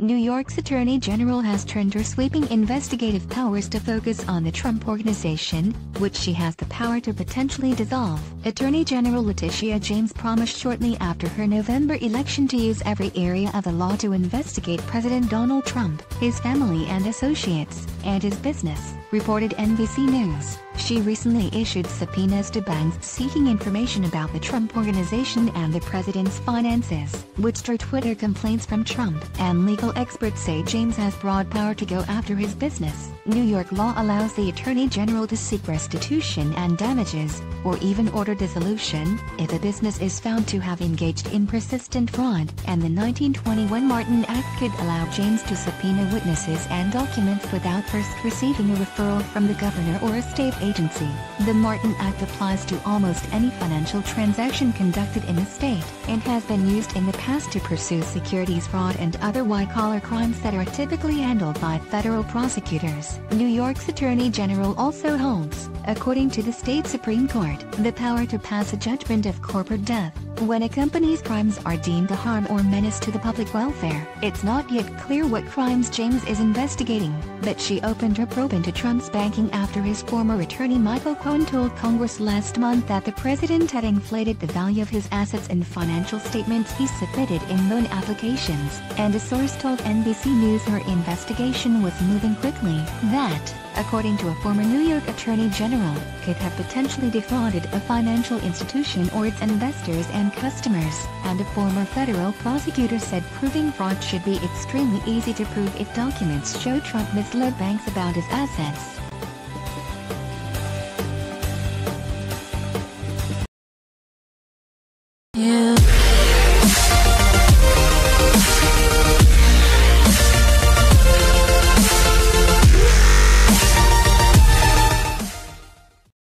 New York's Attorney General has turned her sweeping investigative powers to focus on the Trump Organization, which she has the power to potentially dissolve. Attorney General Letitia James promised shortly after her November election to use every area of the law to investigate President Donald Trump, his family and associates, and his business, reported NBC News. She recently issued subpoenas to banks seeking information about the Trump Organization and the president's finances, which drew Twitter complaints from Trump. And legal experts say James has broad power to go after his business. New York law allows the Attorney General to seek restitution and damages, or even order dissolution, if a business is found to have engaged in persistent fraud. And the 1921 Martin Act could allow James to subpoena witnesses and documents without first receiving a referral from the governor or a state agency. The Martin Act applies to almost any financial transaction conducted in a state, and has been used in the past to pursue securities fraud and other white-collar crimes that are typically handled by federal prosecutors. New York's Attorney General also holds, according to the state Supreme Court, the power to pass a judgment of corporate death when a company's crimes are deemed a harm or menace to the public welfare. It's not yet clear what crimes James is investigating, but she opened her probe into Trump's banking after his former attorney Michael Cohen told Congress last month that the president had inflated the value of his assets in financial statements he submitted in loan applications, and a source told NBC News her investigation was moving quickly. That, according to a former New York Attorney General, could have potentially defrauded a financial institution or its investors and customers, and a former federal prosecutor said proving fraud should be extremely easy to prove if documents show Trump misled banks about his assets.